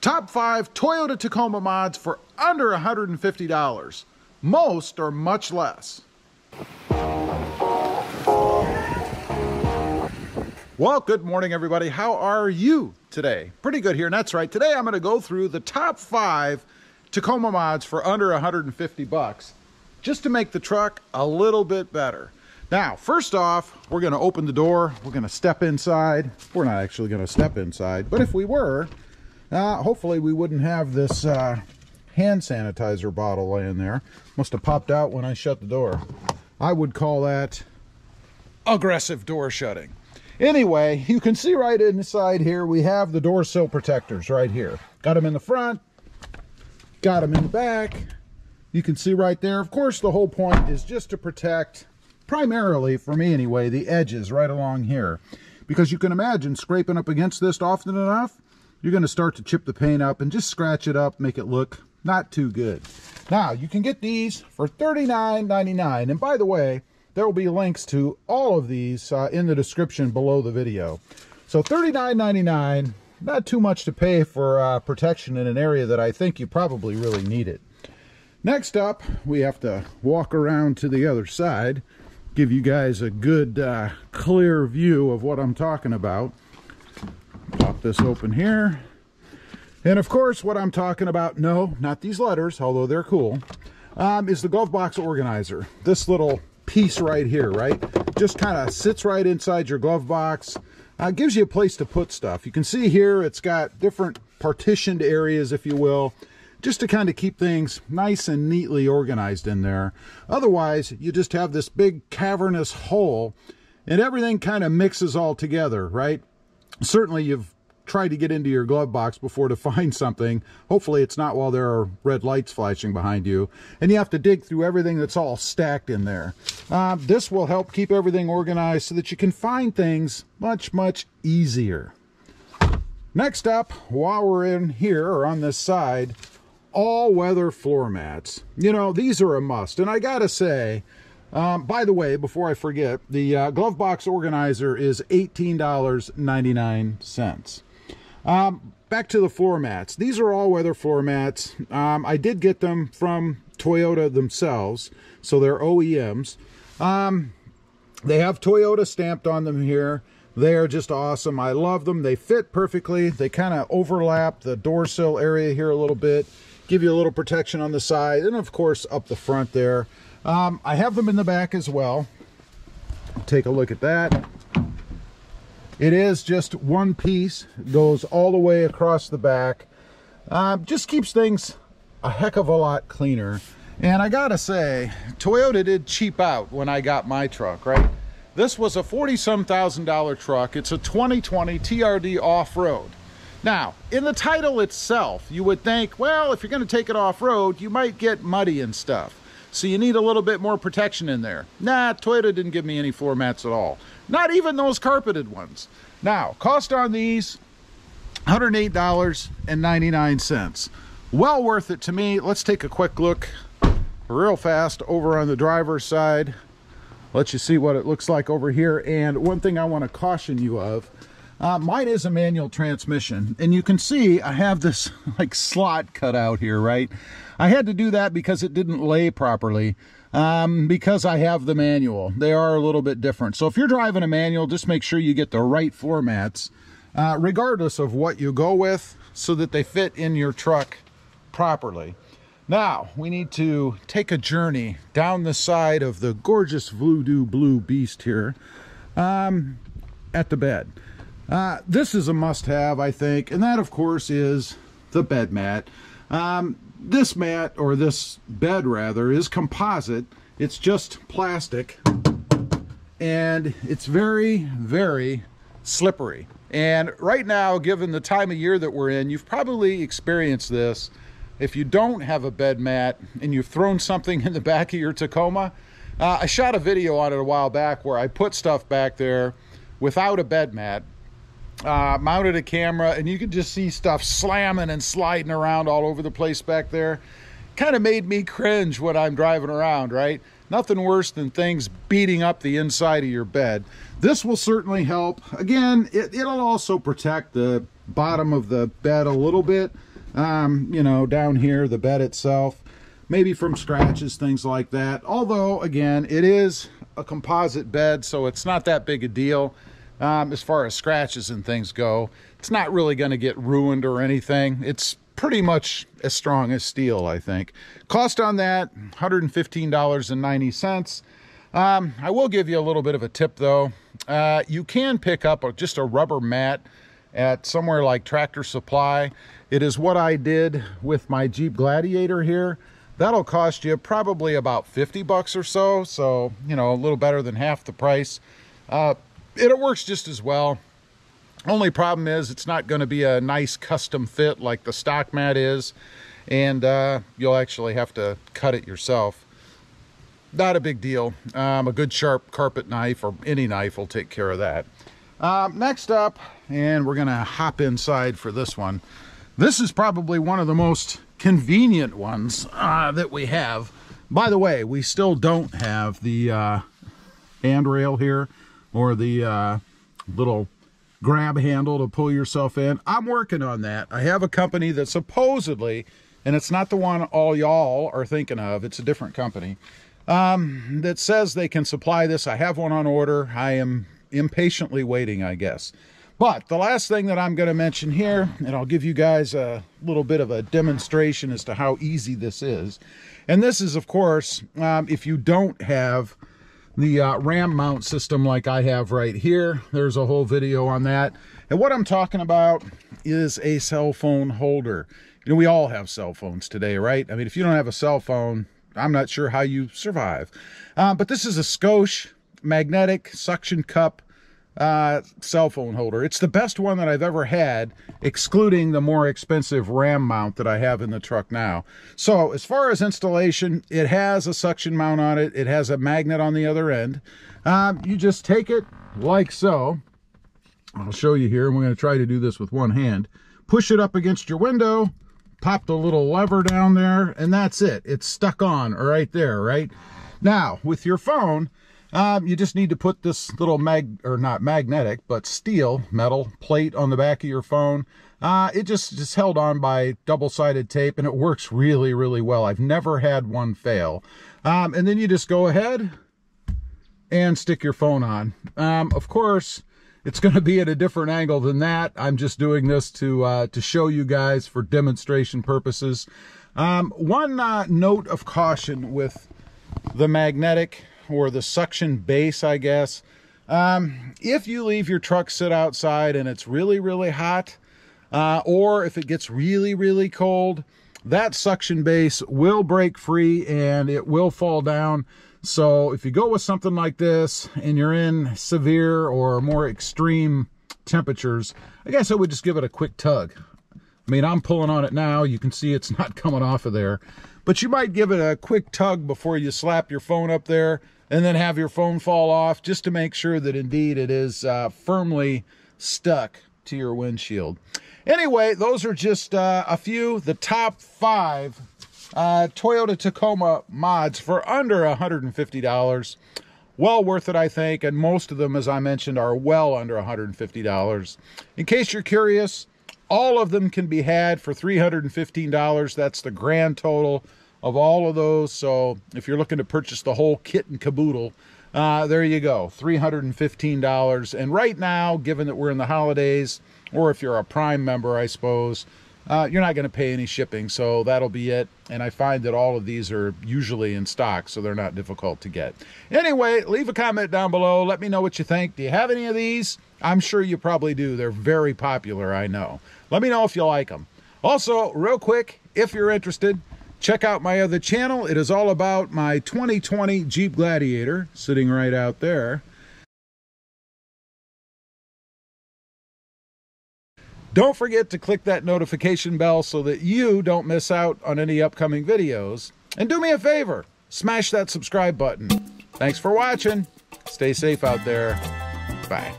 Top five Toyota Tacoma mods for under $150. Most are much less. Well, good morning, everybody. How are you today? Pretty good here, and that's right. Today I'm going to go through the top five Tacoma mods for under 150 bucks, just to make the truck a little bit better. Now, first off, we're going to open the door. We're going to step inside. We're not actually going to step inside, but if we were, uh, hopefully we wouldn't have this uh, hand sanitizer bottle laying there. Must have popped out when I shut the door. I would call that aggressive door shutting. Anyway, you can see right inside here, we have the door sill protectors right here. Got them in the front, got them in the back. You can see right there. Of course, the whole point is just to protect, primarily, for me anyway, the edges right along here. Because you can imagine scraping up against this often enough, you're going to start to chip the paint up and just scratch it up, make it look not too good. Now, you can get these for $39.99. And by the way, there will be links to all of these uh, in the description below the video. So $39.99, not too much to pay for uh, protection in an area that I think you probably really need it. Next up, we have to walk around to the other side, give you guys a good uh, clear view of what I'm talking about. Pop this open here. And of course, what I'm talking about, no, not these letters, although they're cool, um, is the glove box organizer. This little piece right here, right? Just kind of sits right inside your glove box. Uh, gives you a place to put stuff. You can see here it's got different partitioned areas, if you will, just to kind of keep things nice and neatly organized in there. Otherwise, you just have this big cavernous hole and everything kind of mixes all together, right? Certainly you've tried to get into your glove box before to find something. Hopefully it's not while there are red lights flashing behind you. And you have to dig through everything that's all stacked in there. Uh, this will help keep everything organized so that you can find things much, much easier. Next up, while we're in here or on this side, all-weather floor mats. You know, these are a must. And I gotta say, um, by the way, before I forget, the uh, glove box organizer is $18.99. Um, back to the floor mats. These are all-weather floor mats. Um, I did get them from Toyota themselves, so they're OEMs. Um, they have Toyota stamped on them here. They are just awesome. I love them. They fit perfectly. They kind of overlap the door sill area here a little bit, give you a little protection on the side, and of course up the front there. Um, I have them in the back as well. Take a look at that. It is just one piece, goes all the way across the back. Uh, just keeps things a heck of a lot cleaner. And I gotta say, Toyota did cheap out when I got my truck, right? This was a 40 some thousand dollar truck. It's a 2020 TRD off-road. Now, in the title itself, you would think, well, if you're gonna take it off-road, you might get muddy and stuff. So you need a little bit more protection in there. Nah, Toyota didn't give me any floor mats at all. Not even those carpeted ones. Now, cost on these, $108.99. Well worth it to me. Let's take a quick look real fast over on the driver's side. Let you see what it looks like over here. And one thing I want to caution you of, uh, mine is a manual transmission. And you can see I have this like slot cut out here, right? I had to do that because it didn't lay properly um, because I have the manual. They are a little bit different. So if you're driving a manual, just make sure you get the right floor mats, uh, regardless of what you go with, so that they fit in your truck properly. Now, we need to take a journey down the side of the gorgeous voodoo blue beast here um, at the bed. Uh, this is a must-have, I think, and that, of course, is the bed mat. Um, this mat, or this bed rather, is composite. It's just plastic. And it's very, very slippery. And right now, given the time of year that we're in, you've probably experienced this. If you don't have a bed mat and you've thrown something in the back of your Tacoma, uh, I shot a video on it a while back where I put stuff back there without a bed mat uh, mounted a camera, and you could just see stuff slamming and sliding around all over the place back there. Kind of made me cringe when I'm driving around, right? Nothing worse than things beating up the inside of your bed. This will certainly help. Again, it, it'll also protect the bottom of the bed a little bit. um, you know, down here, the bed itself, maybe from scratches, things like that. Although, again, it is a composite bed, so it's not that big a deal um, as far as scratches and things go. It's not really going to get ruined or anything. It's pretty much as strong as steel, I think. Cost on that, $115.90. Um, I will give you a little bit of a tip though. Uh, you can pick up a, just a rubber mat at somewhere like Tractor Supply. It is what I did with my Jeep Gladiator here. That'll cost you probably about 50 bucks or so. So, you know, a little better than half the price. Uh, it works just as well. Only problem is it's not going to be a nice custom fit like the stock mat is. And uh, you'll actually have to cut it yourself. Not a big deal. Um, a good sharp carpet knife or any knife will take care of that. Um, next up, and we're going to hop inside for this one. This is probably one of the most convenient ones uh, that we have. By the way, we still don't have the uh, handrail here or the uh, little grab handle to pull yourself in. I'm working on that. I have a company that supposedly, and it's not the one all y'all are thinking of, it's a different company, um, that says they can supply this. I have one on order. I am impatiently waiting, I guess. But the last thing that I'm going to mention here, and I'll give you guys a little bit of a demonstration as to how easy this is. And this is, of course, um, if you don't have the uh, RAM mount system like I have right here. There's a whole video on that. And what I'm talking about is a cell phone holder. You know, we all have cell phones today, right? I mean, if you don't have a cell phone, I'm not sure how you survive. Uh, but this is a Scosche magnetic suction cup uh, cell phone holder. It's the best one that I've ever had, excluding the more expensive RAM mount that I have in the truck now. So as far as installation, it has a suction mount on it. It has a magnet on the other end. Um, you just take it like so. I'll show you here, we're going to try to do this with one hand. Push it up against your window, pop the little lever down there, and that's it. It's stuck on right there, right? Now, with your phone, um, you just need to put this little mag, or not magnetic, but steel metal plate on the back of your phone. Uh, it just is held on by double-sided tape and it works really, really well. I've never had one fail. Um, and then you just go ahead and stick your phone on. Um, of course, it's going to be at a different angle than that. I'm just doing this to uh, to show you guys for demonstration purposes. Um, one uh, note of caution with the magnetic or the suction base, I guess. Um, if you leave your truck sit outside and it's really, really hot, uh, or if it gets really, really cold, that suction base will break free and it will fall down. So if you go with something like this and you're in severe or more extreme temperatures, I guess I would just give it a quick tug. I mean, I'm pulling on it now. You can see it's not coming off of there. But you might give it a quick tug before you slap your phone up there and then have your phone fall off just to make sure that indeed it is uh, firmly stuck to your windshield. Anyway, those are just uh, a few, the top five uh, Toyota Tacoma mods for under $150. Well worth it, I think, and most of them, as I mentioned, are well under $150. In case you're curious, all of them can be had for $315. That's the grand total of all of those. So if you're looking to purchase the whole kit and caboodle, uh, there you go, $315. And right now, given that we're in the holidays, or if you're a Prime member, I suppose, uh, you're not going to pay any shipping, so that'll be it. And I find that all of these are usually in stock, so they're not difficult to get. Anyway, leave a comment down below. Let me know what you think. Do you have any of these? I'm sure you probably do. They're very popular, I know. Let me know if you like them. Also, real quick, if you're interested, Check out my other channel. It is all about my 2020 Jeep Gladiator sitting right out there. Don't forget to click that notification bell so that you don't miss out on any upcoming videos. And do me a favor, smash that subscribe button. Thanks for watching. Stay safe out there. Bye.